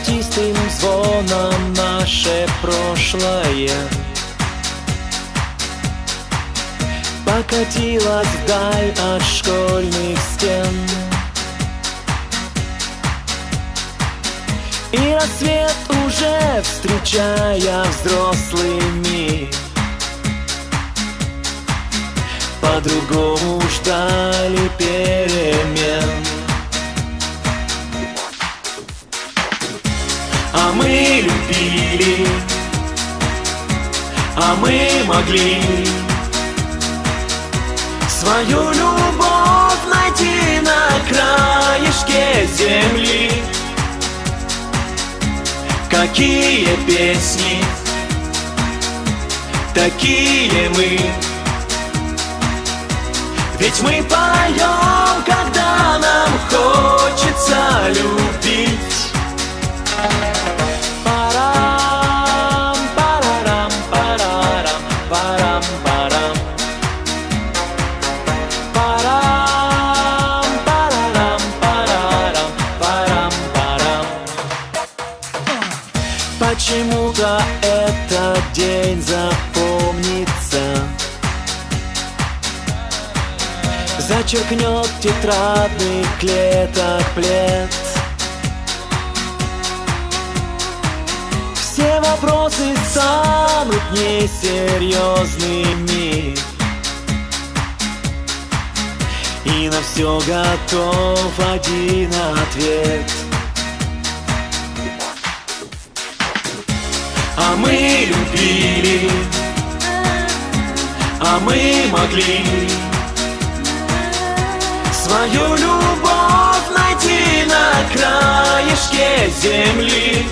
золотистым звоном наше прошлое. Покатилась вдаль от школьных стен. И рассвет уже встречая взрослый мир По-другому ждали перемен А мы любили А мы могли Свою любовь найти на краешке земли. Какие песни, такие мы. Ведь мы поем, когда нам хочется Почему-то этот день запомнится. Зачеркнет тетрадных клеток плед вопросы станут несерьезными. И на все готов один ответ. А мы любили. А мы могли. Свою любовь найти на краешке земли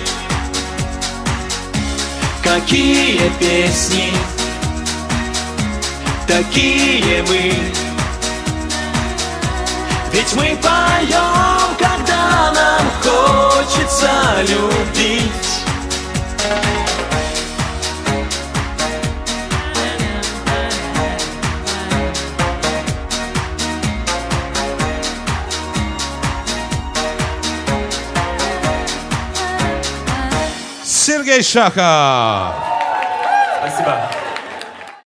Какие песни, такие мы. Ведь мы поем, когда нам хочется любить Сергей Шахов. Спасибо.